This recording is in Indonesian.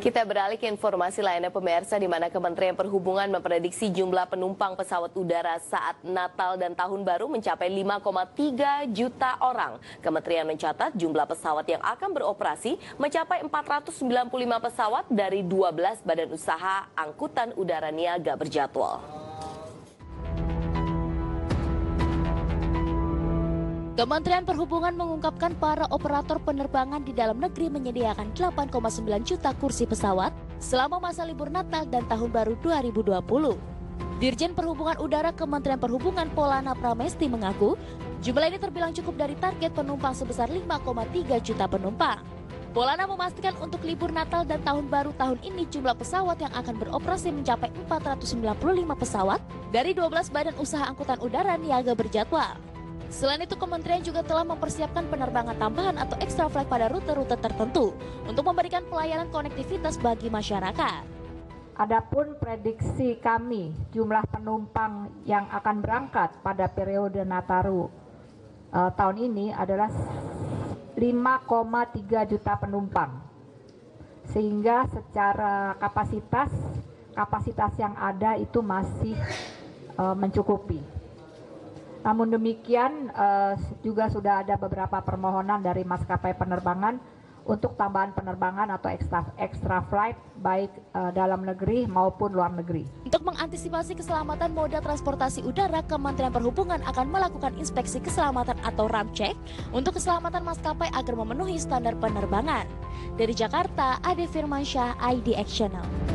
Kita beralih ke informasi lainnya pemirsa di mana Kementerian Perhubungan memprediksi jumlah penumpang pesawat udara saat Natal dan Tahun Baru mencapai 5,3 juta orang. Kementerian mencatat jumlah pesawat yang akan beroperasi mencapai 495 pesawat dari 12 badan usaha angkutan udara niaga berjadwal. Kementerian Perhubungan mengungkapkan para operator penerbangan di dalam negeri menyediakan 8,9 juta kursi pesawat selama masa libur Natal dan Tahun Baru 2020. Dirjen Perhubungan Udara Kementerian Perhubungan Polana Pramesti mengaku jumlah ini terbilang cukup dari target penumpang sebesar 5,3 juta penumpang. Polana memastikan untuk libur Natal dan Tahun Baru tahun ini jumlah pesawat yang akan beroperasi mencapai 495 pesawat dari 12 badan usaha angkutan udara niaga berjadwal. Selain itu, kementerian juga telah mempersiapkan penerbangan tambahan atau extra flight pada rute-rute tertentu untuk memberikan pelayanan konektivitas bagi masyarakat. Adapun prediksi kami jumlah penumpang yang akan berangkat pada periode Nataru uh, tahun ini adalah 5,3 juta penumpang. Sehingga secara kapasitas kapasitas yang ada itu masih uh, mencukupi. Namun demikian uh, juga sudah ada beberapa permohonan dari maskapai penerbangan untuk tambahan penerbangan atau extra, extra flight baik uh, dalam negeri maupun luar negeri. Untuk mengantisipasi keselamatan moda transportasi udara, Kementerian Perhubungan akan melakukan inspeksi keselamatan atau RAM check untuk keselamatan maskapai agar memenuhi standar penerbangan. Dari Jakarta, Ade Firmansyah, ID Actional.